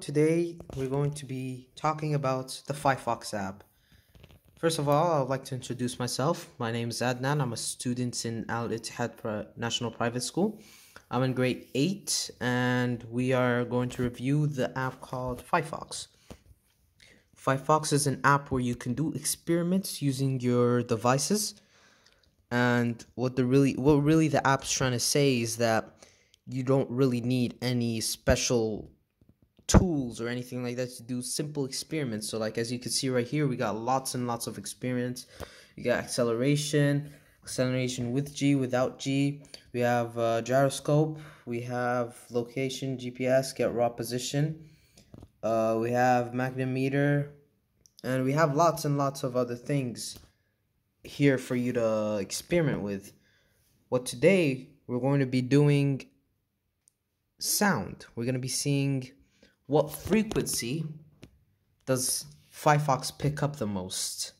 Today we're going to be talking about the phyphox app. First of all, I would like to introduce myself. My name is Adnan. I'm a student in Al Ittihad National Private School. I'm in grade 8 and we are going to review the app called phyphox. Phyphox is an app where you can do experiments using your devices. And what the really what really the app's trying to say is that you don't really need any special tools or anything like that to do simple experiments. So like as you can see right here, we got lots and lots of experiments. We got acceleration, acceleration with G, without G. We have uh, gyroscope. We have location, GPS, get raw position. Uh, we have magnetometer, and we have lots and lots of other things here for you to experiment with. What today we're going to be doing sound. We're going to be seeing what frequency does phyphox pick up the most?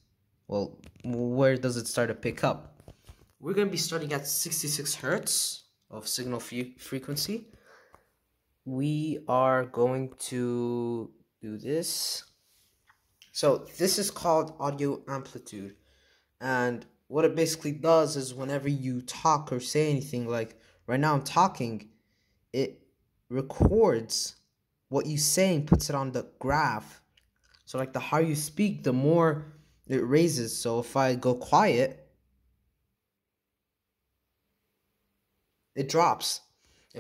Well, where does it start to pick up? We're going to be starting at 66 hertz of signal frequency. We are going to do this. So this is called audio amplitude. And what it basically does is whenever you talk or say anything, like right now I'm talking, it records what you say and puts it on the graph. So like the higher you speak, the more it raises. So if I go quiet, it drops.